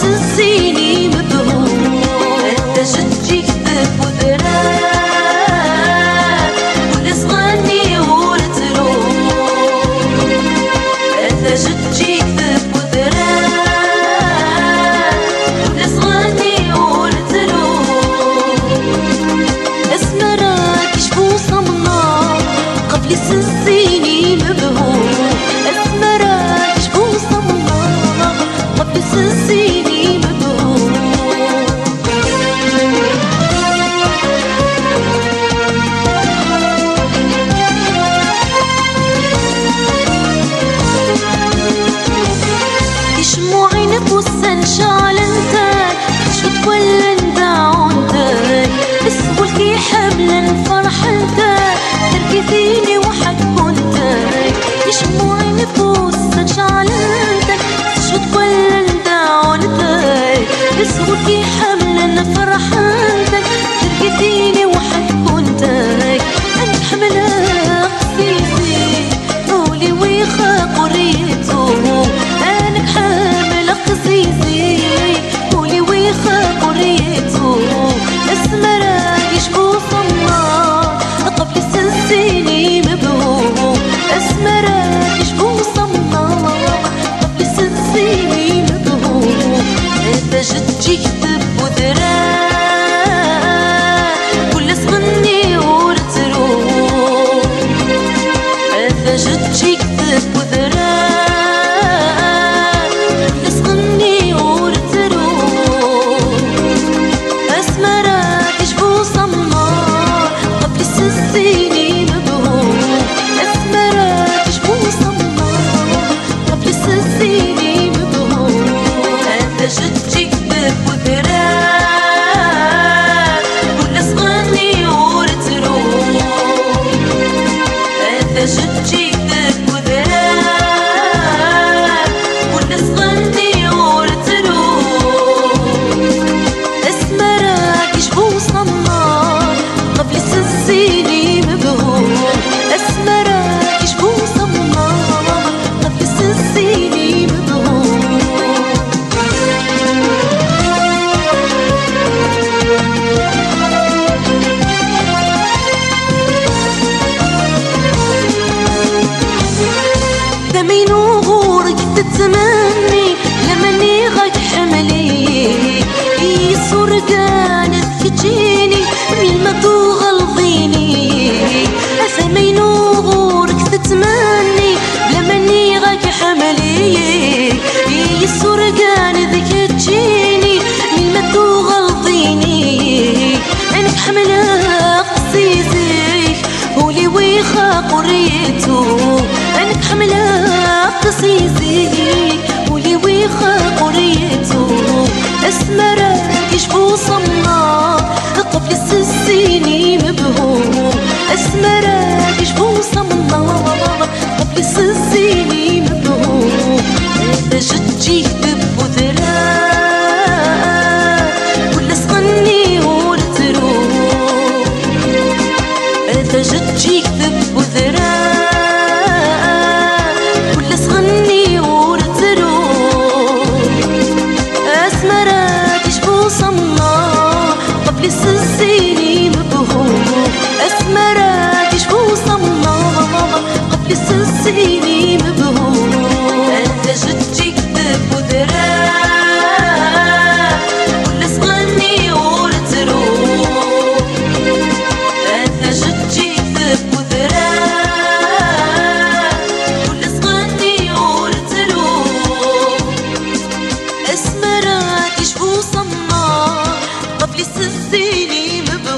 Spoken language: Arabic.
to see زمين وغورك تتمني لمني غاك حملي اي صور كانت تجيني من ما تغلظيني زمين وغورك تتمني لمني غاك حملي اي صور كانت تجيني من ما تغلظيني عينك حملها قصيزيك ولي ويخا قريتو عينك حمله قصيزي ولي ويخا قريتو. اسمر يشبو صمنا قبل السسيني مبهوم اسمر يشبو صمنا قبل السسيني مبهوم إذا جيت this is city. believe the